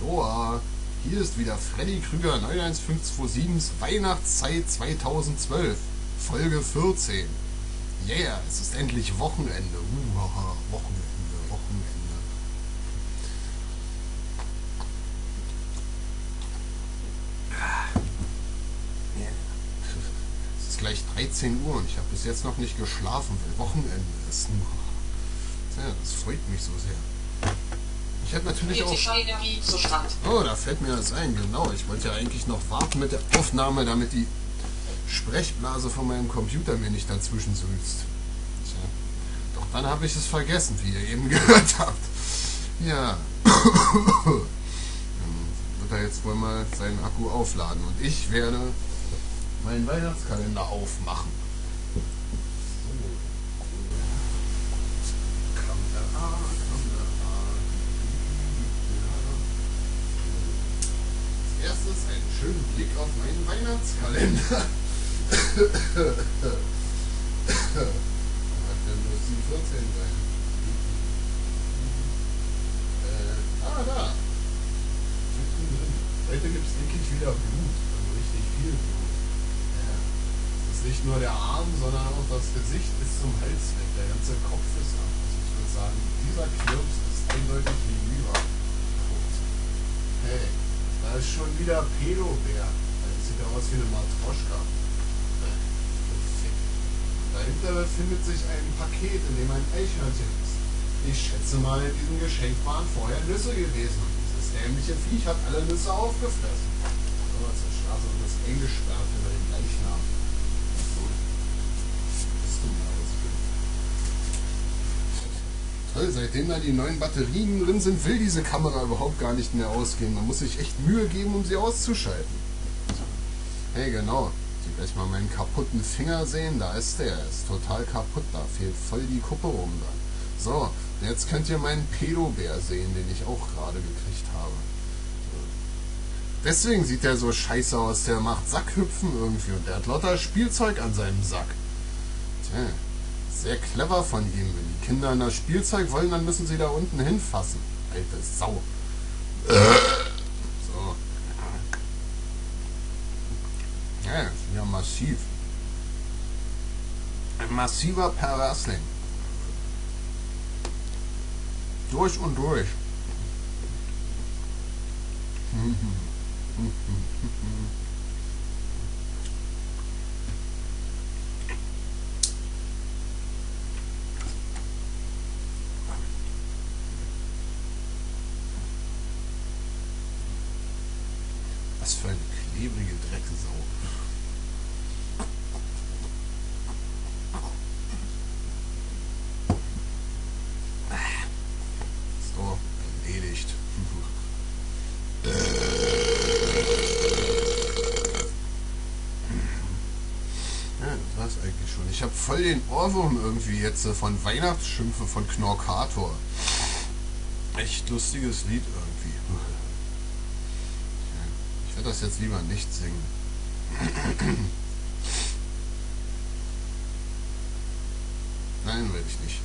Aloha! Hier ist wieder Freddy Krüger 91527's Weihnachtszeit 2012, Folge 14. Yeah, es ist endlich Wochenende. Uh, Wochenende, Wochenende. Es ist gleich 13 Uhr und ich habe bis jetzt noch nicht geschlafen, weil Wochenende ist. Ja, das freut mich so sehr. Ich hätte natürlich auch. Oh, da fällt mir das ein, genau. Ich wollte ja eigentlich noch warten mit der Aufnahme, damit die Sprechblase von meinem Computer mir nicht dazwischen sülzt. Tja. Doch dann habe ich es vergessen, wie ihr eben gehört habt. Ja. Dann wird er jetzt wohl mal seinen Akku aufladen und ich werde meinen Weihnachtskalender aufmachen. Erstes einen schönen Blick auf meinen Weihnachtskalender. Hat denn bloß die 14 sein? Äh, ah, da. Heute gibt es wirklich wieder Blut. Also richtig viel Blut. Ja. Das ist nicht nur der Arm, sondern auch das Gesicht ist zum Hals weg. Der ganze Kopf ist ab. Also ich würde sagen, dieser Knirps ist eindeutig hinüber. Hey. Da ist schon wieder Pedobär. Das sieht aus wie eine Matroschka. Dahinter befindet sich ein Paket, in dem ein Eichhörnchen ist. Ich schätze mal, in diesem Geschenk waren vorher Nüsse gewesen. dieses dämliche Viech hat alle Nüsse aufgefressen. Aber zur Straße und das eingesperrt über Toll, seitdem da die neuen Batterien drin sind, will diese Kamera überhaupt gar nicht mehr ausgehen. Man muss sich echt Mühe geben, um sie auszuschalten. Hey, genau. Sie gleich mal meinen kaputten Finger sehen. Da ist der. Ist total kaputt. Da fehlt voll die Kuppe rum dann. So, jetzt könnt ihr meinen Pedobär sehen, den ich auch gerade gekriegt habe. Deswegen sieht der so scheiße aus. Der macht Sackhüpfen irgendwie und der hat lauter Spielzeug an seinem Sack. Tja. Sehr clever von ihm. Wenn Kinder das Spielzeug wollen, dann müssen sie da unten hinfassen. Alte Sau. So. Ja, ist ja massiv. Ein massiver Perversling. Durch und durch. Was für eine klebrige Drecksau. So, erledigt. Eigentlich schon. Ich habe voll den Ohrwurm irgendwie jetzt äh, von Weihnachtsschimpfe von Knorkator. Echt lustiges Lied irgendwie. Ich werde das jetzt lieber nicht singen. Nein, werde ich nicht.